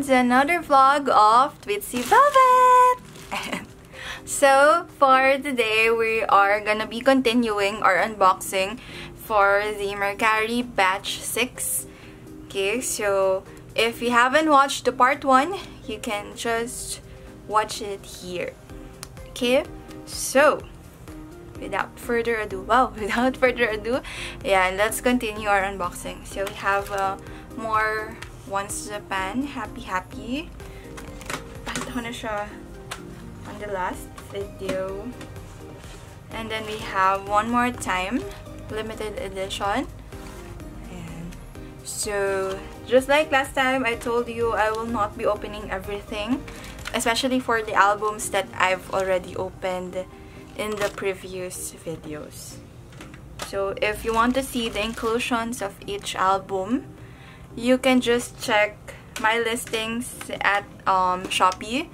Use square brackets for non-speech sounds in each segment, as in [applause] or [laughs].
To another vlog of Twitzy Velvet! so, for today, we are gonna be continuing our unboxing for the Mercari Batch 6. Okay, so if you haven't watched the part 1, you can just watch it here. Okay, so without further ado, [laughs] wow, without further ado, yeah, let's continue our unboxing. So we have uh, more Once Japan, Happy Happy. Pakita ko na siya on the last video. And then we have One More Time, limited edition. And so, just like last time, I told you I will not be opening everything. Especially for the albums that I've already opened in the previous videos. So, if you want to see the inclusions of each album, you can just check my listings at um, Shopee.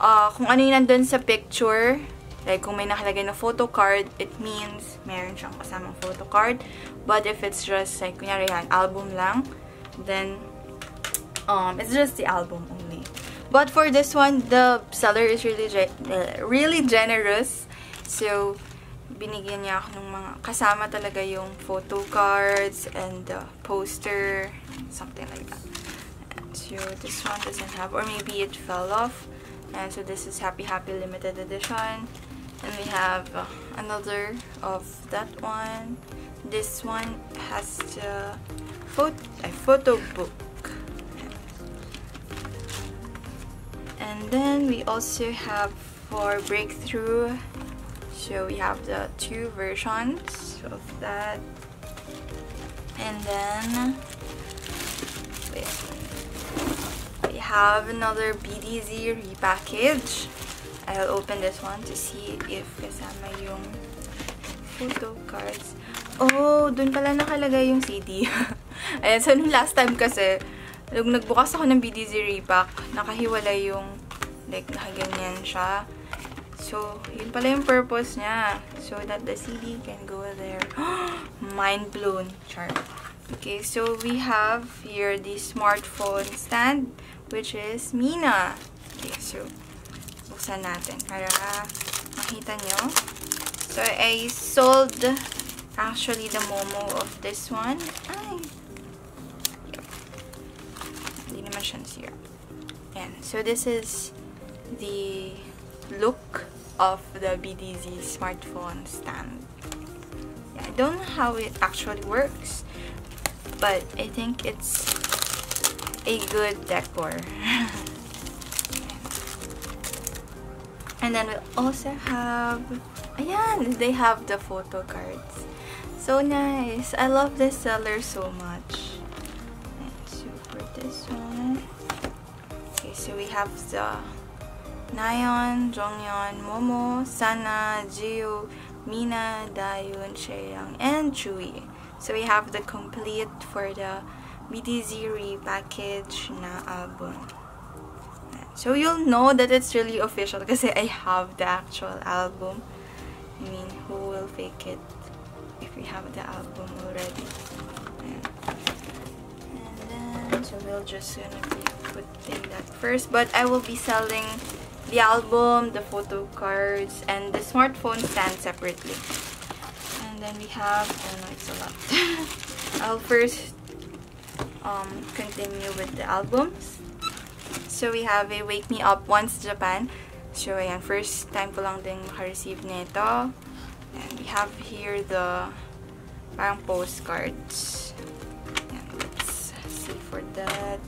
Uh, kung ano yung nandun sa picture, like kung may nakalagay na photo card, it means meron siyang kasamang photo card. But if it's just like, kunyari yan, album lang, then um, it's just the album only. But for this one, the seller is really, really generous. So, binigyan niya ako ng mga kasama talaga yung photo cards and the poster, something like that. So this one doesn't have, or maybe it fell off. And so this is Happy Happy Limited Edition. And we have uh, another of that one. This one has the photo, a photo book. And then we also have for Breakthrough so we have the two versions of that and then wait, we have another BDZ repackage I'll open this one to see if kasama yung photo cards oh dun pala nakalagay yung CD [laughs] ayan so nung last time kasi nung nagbukas ako ng BDZ repack nakahiwalay yung like nakaganyan siya So, yun pala yung purpose niya. So that the CD can go there. [gasps] Mind blown. Char. Okay, so we have here the smartphone stand, which is Mina. Okay, so, buksan natin para makita nyo. So, I sold actually the Momo of this one. Ay! Hindi naman siya nasira. Yan. So, this is the look of the BDZ smartphone stand. Yeah, I don't know how it actually works, but I think it's a good decor. [laughs] and then we also have, ayan, they have the photo cards. So nice. I love this seller so much. And so for this one, okay, so we have the Nayeon, Jeongyeon, Momo, Sana, Jihyo, Mina, Dahyun, Chaeyoung, and Tzuyu. So we have the complete for the BDZ package na album. So you'll know that it's really official because I have the actual album. I mean, who will fake it if we have the album already? And then, so we'll just gonna be putting that first. But I will be selling the album, the photo cards, and the smartphone stand separately. Then we have, oh no, it's a lot. I'll first um, continue with the albums. So we have a Wake Me Up Once Japan. So ayan, first time ko lang din makareceive nito. And we have here the parang postcards. Let's see for that.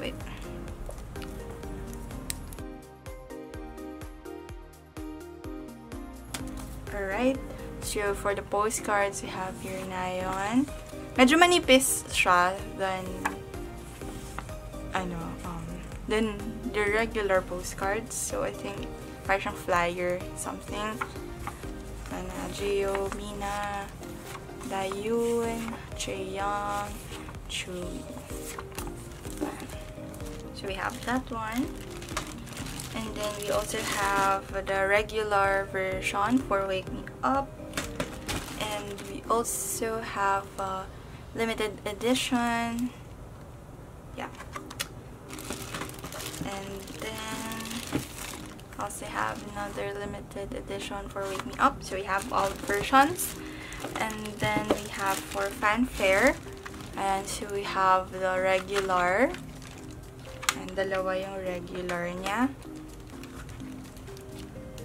Wait. Alright. So, for the postcards, we have here na yun. Medyo manipis siya than, ano, um, than the regular postcards. So, I think, parang flyer, something. Ana, Jihyo, Mina, Dahyun, Chaeyoung, Tzuyu. So, we have that one. And then we also have the regular version for Wake Me Up. Also have a limited edition. yeah. And then also have another limited edition for Wake Me Up. So we have all versions. And then we have for Fanfare. And so we have the regular. And dalawa yung regular niya.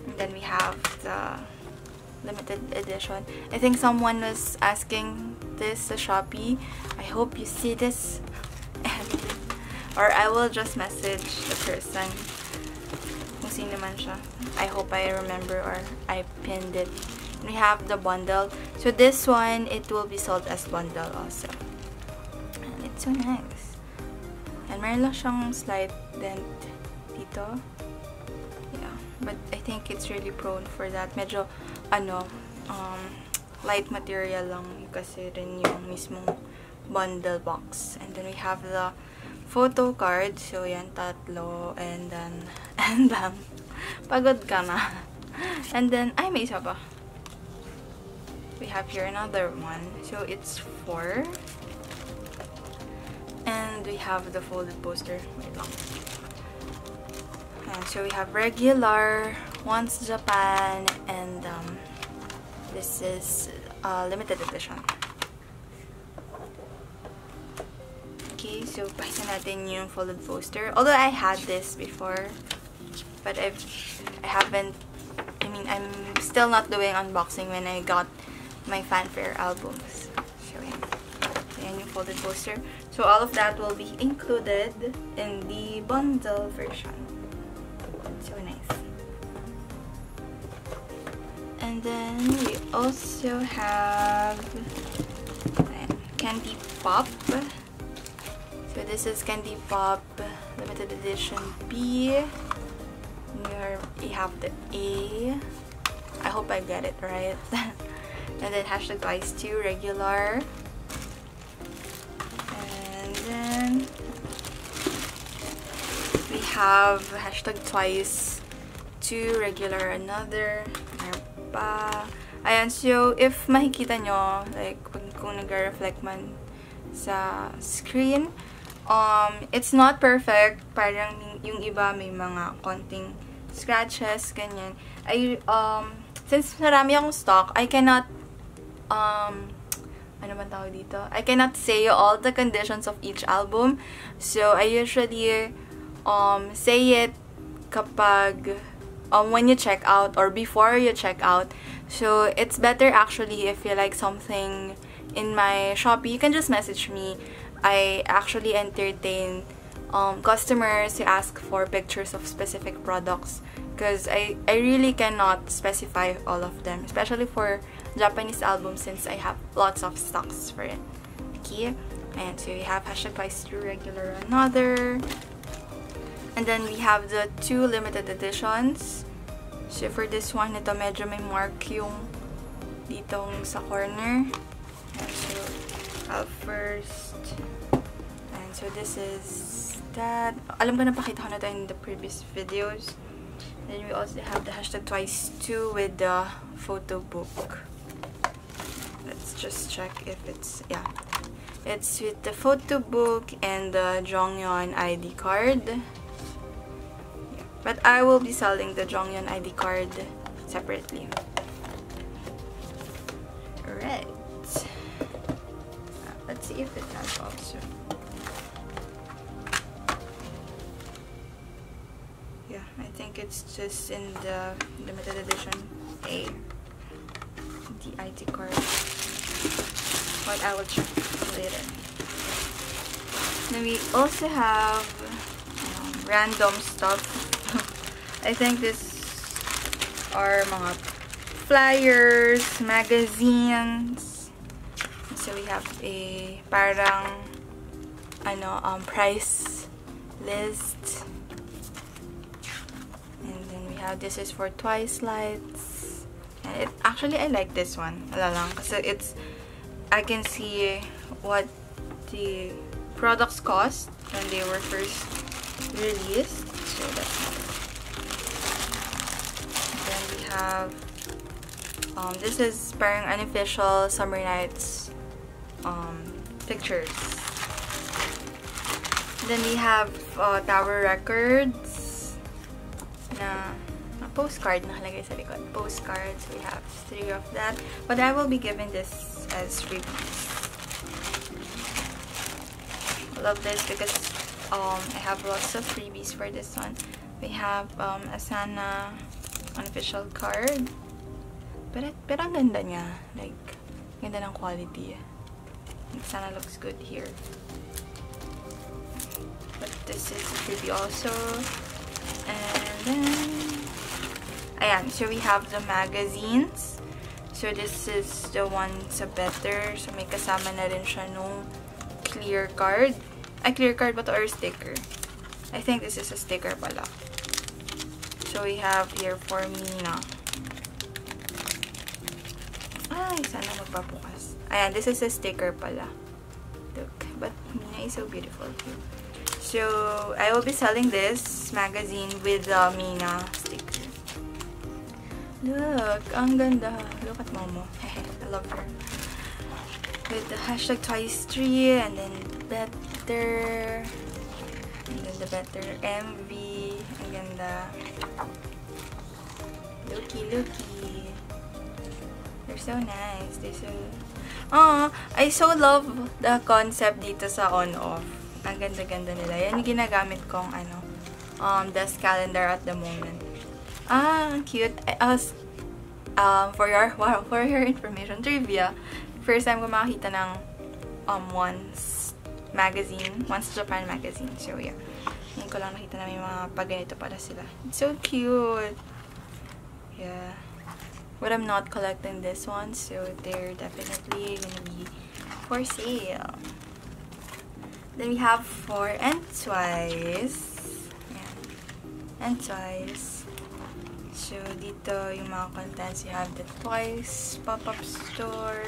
And then we have the limited edition. I think someone was asking this sa Shopee. I hope you see this. [laughs] Or I will just message the person kung sino man siya. I hope I remember or I pinned it. We have the bundle. So this one, it will be sold as bundle also. And it's so nice. And meron lang siyang slight dent dito. Yeah. But I think it's really prone for that. Medyo ano, um, light material lang kasi rin yung mismong bundle box. And then we have the photo card. So, yan, tatlo. And then, [laughs] and then, pagod ka na. And then, ay, may isa pa. We have here another one. So, it's four. And we have the folded poster. Wait lang. And so we have regular, once Japan, and um, this is uh, limited edition. Okay, so pakita natin yung folded poster. Although I had this before, but I've, I haven't, I mean, I'm still not doing unboxing when I got my fanfare albums. So, yan. Yan yung folded poster. So, all of that will be included in the bundle version. And then we also have uh, Candy Pop. So this is Candy Pop limited edition B. Here we have the A. I hope I get it right. [laughs] and then hashtag twice two regular. And then we have hashtag twice two regular another pa. Ayan so if makikita nyo like kung, kung nag-reflect man sa screen um it's not perfect. Parang yung iba may mga konting scratches ganyan. I um since marami akong stock I cannot um ano man tawag dito? I cannot say all the conditions of each album. So I usually um, say it kapag um, when you check out or before you check out. So it's better actually if you like something in my Shopee, you can just message me. I actually entertain um, customers who ask for pictures of specific products because I, I really cannot specify all of them, especially for Japanese albums since I have lots of stocks for it. Okay, and so we have hashtag twice regular another and then we have the two limited editions. So for this one, ito medyo may mark yung ditong sa corner. And so, I'll first... And so this is that. Alam ko napakita ko na ito in the previous videos. Then we also have the hashtag twice two with the photo book. Let's just check if it's... Yeah. It's with the photo book and the Jeongyeon ID card. But I will be selling the Jeongyeon ID card separately. Alright. Uh, let's see if it has also. Yeah, I think it's just in the limited edition A. The ID card. But I will check later. Then we also have um, random stuff I think this are mga flyers, magazines. So we have a parang ano um price list. And then we have this is for Twice lights. And it actually I like this one. Wala lang kasi it's I can see what the products cost when they were first released. Have um, this is parang unofficial summer nights um, pictures. Then we have uh, Tower Records na, na postcard nakalagay sa likod. Postcards, we have three of that. But I will be giving this as freebies. Love this because um, I have lots of freebies for this one. We have um, Asana unofficial card. Pero, pero ang ganda niya. Like, ganda ng quality. Asana looks good here. But this is freebie also. And then, ayan. So we have the magazines. So this is the one sa better. So may kasama na rin siya nung clear card. Ay, clear card ba to or sticker? I think this is a sticker pala. So we have here for Mina. Ay, sana magpapukas. Ayan, this is a sticker pala. Look, but Mina is so beautiful too. So, I will be selling this magazine with the Mina sticker. Look, ang ganda. Look at Momo. [laughs] I love her. With the hashtag Twice3 and then better. And then the better MV. Ganda. Looky, looky. They're so nice. They're so... Oh, I so love the concept dito sa on-off. Ang ganda-ganda nila. Yan yung ginagamit kong ano, um, desk calendar at the moment. Ah, cute. As, um, for your, [laughs] wow, for your information, trivia, first time ko makakita ng um, Once magazine, Once Japan magazine. So, yeah. Ngayon ko lang nakita na may mga pag ganito pala sila. It's so cute. Yeah. But I'm not collecting this one, so they're definitely gonna be for sale. Then we have for and twice. Ayan. And twice. So, dito yung mga contents. You have the Twice pop-up store.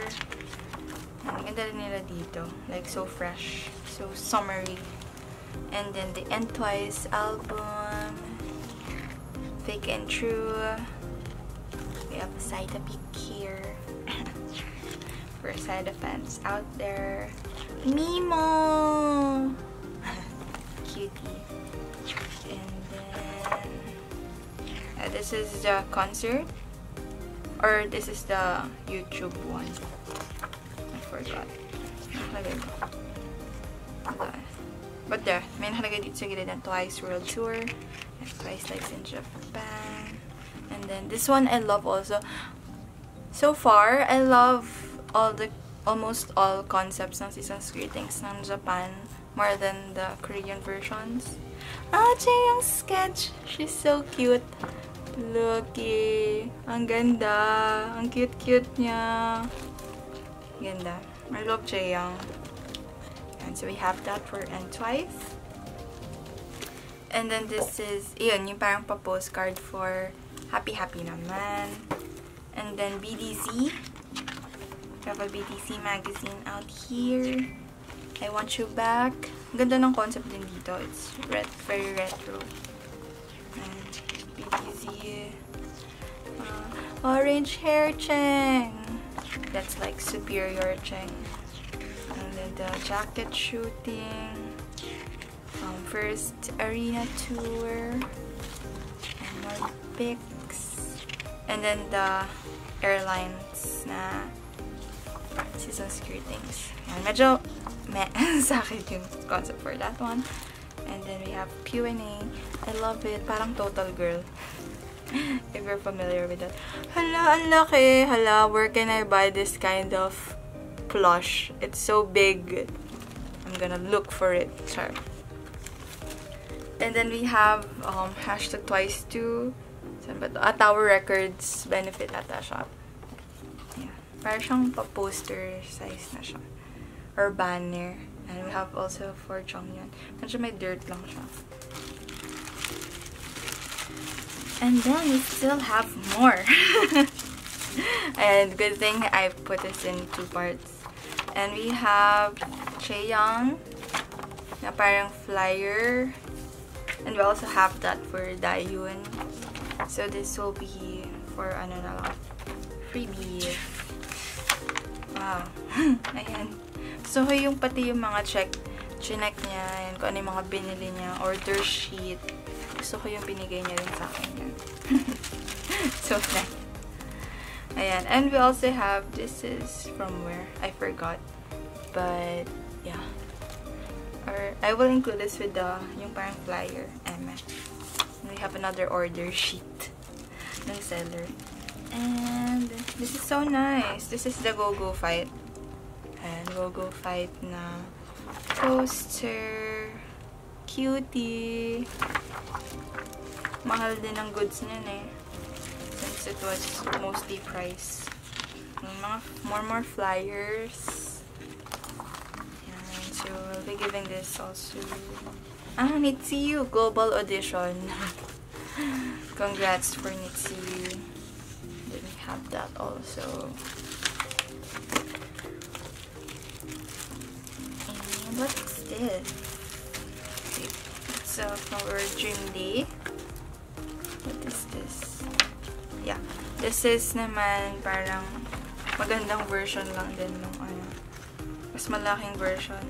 Ang ganda nila dito. Like, so fresh. So, summery. And then the End Twice album. Fake and True. We have a side peek here. [coughs] For side of fans out there. Mimo! [laughs] Cutie. And then... Uh, this is the concert. Or this is the YouTube one. I forgot. Wala. But there, may nakalagay dito gilid ng Twice World Tour. Twice Lives in Japan. And then this one I love also. So far, I love all the almost all concepts ng season's greetings ng Japan more than the Korean versions. Ah, yung sketch. She's so cute. Looky. Ang ganda. Ang cute-cute niya. Ganda. I love Chaeyoung. And so we have that for N twice. And then this is, yun, yung parang pa-postcard for Happy Happy naman. And then BDZ. We have a BDZ magazine out here. I Want You Back. Ganda ng concept din dito. It's ret very retro. And BDZ. Uh, orange Hair Cheng. That's like Superior Cheng. The jacket shooting. Um, first arena tour. And more pics. And then the airlines na season greetings. Yan, medyo meh [laughs] sa akin yung concept for that one. And then we have Q&A. I love it. Parang Total Girl. [laughs] if you're familiar with that. Hala, ang. Hala, where can I buy this kind of plush? It's so big. I'm gonna look for it. Sorry. And then we have um, hashtag twice two. To? Ah, Tower Records benefit ata shop. Yeah. Parang siyang pa-poster size na siya. Or banner. And we have also for Jeongyeon. Medyo may dirt lang siya. And then we still have more. [laughs] and good thing I put this in two parts. And we have Chaeyoung na parang flyer. And we also have that for Daehyun. So this will be for ano na lang, freebie. Wow. [laughs] Ayan. So yung pati yung mga check chinek niya, yan, kung ano yung mga binili niya, order sheet. Gusto ko yung binigay niya rin sa akin [laughs] so nice. Ayan, and we also have, this is from where? I forgot. But, yeah. Or, I will include this with the, yung parang flyer. And we have another order sheet ng seller. And, this is so nice. This is the Go-Go Fight. And Go-Go Fight na poster. Cutie. Mahal din ang goods niyan eh. It was mostly price. More more flyers. Yan. So, we'll be giving this also. Ah, NiziU Global Audition. [laughs] Congrats for NiziU. Didn't have that also. And what's this? Uh, from our dream day. What is this? Yeah. This is naman parang magandang version lang din nung ano. Mas malaking version.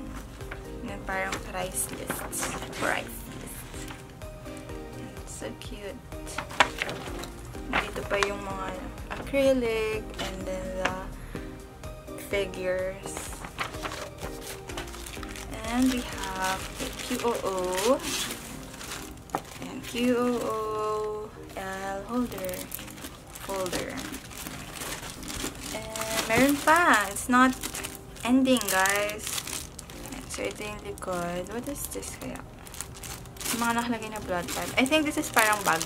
Yung parang price lists. Price lists. So cute. Dito pa yung mga acrylic and then the figures. And we have QOO. And QOO L holder. Folder. And meron pa. It's not ending, guys. So, ito yung likod. What is this kaya? Mga nakalagay na blood type. I think this is parang bag.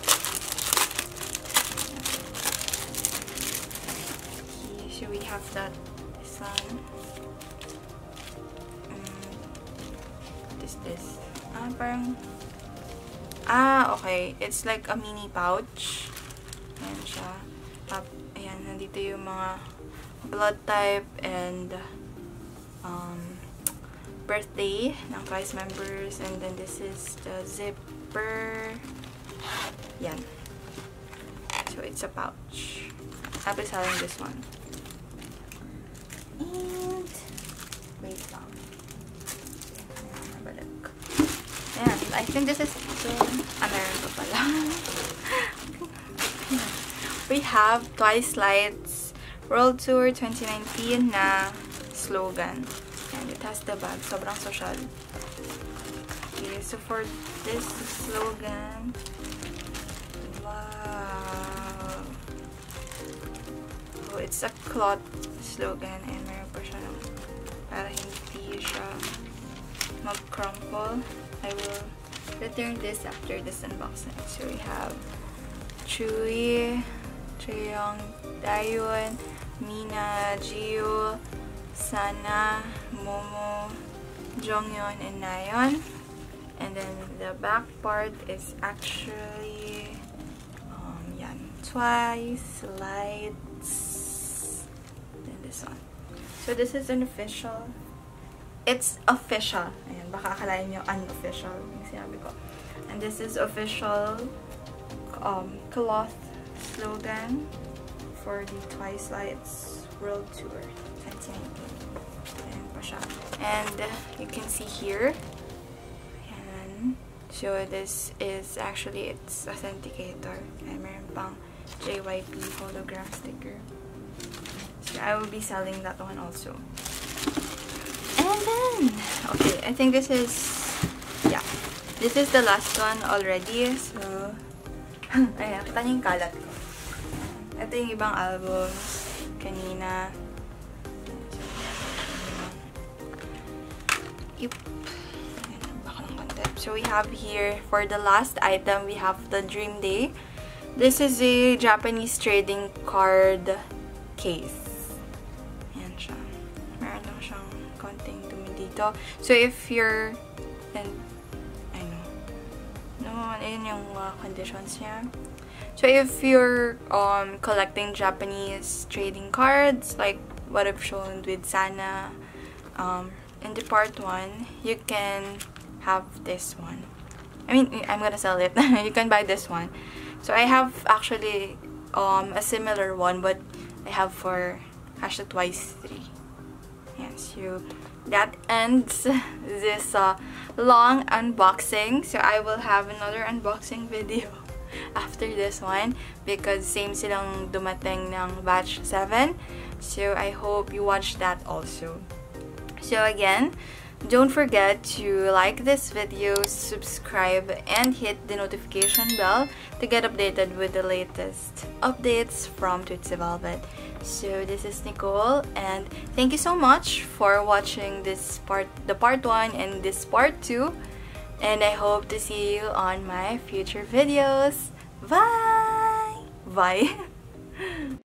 Okay, so we have that. This one. Mm, what is this? Ah, parang... Ah, okay. It's like a mini pouch. Ayan siya. Ayan, yung mga blood type and um, birthday ng Twice members. And then this is the zipper. Yan. So, it's a pouch. I'll be selling this one. And, wait lang. I think this is ah, pala. [laughs] We have Twice Lights World Tour 2019 na slogan. And it has the bag. Sobrang social. Okay, so for this slogan, wow. Oh, it's a cloth slogan and meron pa siya ng para hindi siya mag-crumple. I will return this after this unboxing. So we have Tzuyu, Chaeyoung, Dahyun, Mina, Gio, Sana, Momo, Jonghyun, and Nayeon. And then the back part is actually um, yan, twice, lights, then this one. So this is an official. It's official. Ayan, baka akalain nyo unofficial yung sinabi ko. And this is official um, cloth slogan for the Twice Lights World Tour 2019. Ayan pa siya. And you can see here. Ayan. So this is actually its authenticator. And meron pang JYP hologram sticker. So I will be selling that one also. And then, okay, I think this is, yeah, this is the last one already. So, [laughs] ayan, kita kalat. Ito yung ibang albums kanina. Yep. So, we have here, for the last item, we have the Dream Day. This is a Japanese trading card case. Ayan siya. Meron lang siyang konting dumi dito. So, if you're, and, I know, no, ayun yung uh, conditions niya. So, if you're um, collecting Japanese trading cards, like what I've shown with Sana, um, in the part 1, you can have this one. I mean, I'm gonna sell it. [laughs] you can buy this one. So, I have actually um, a similar one, but I have for hashtag twice 3. Yes, you that ends [laughs] this uh, long unboxing. So I will have another unboxing [laughs] video after this one because same silang dumating ng batch 7. So I hope you watch that also. So again, don't forget to like this video, subscribe, and hit the notification bell to get updated with the latest updates from Twitzy Velvet. So this is Nicole and thank you so much for watching this part, the part 1 and this part 2. And I hope to see you on my future videos. Bye! Bye! [laughs]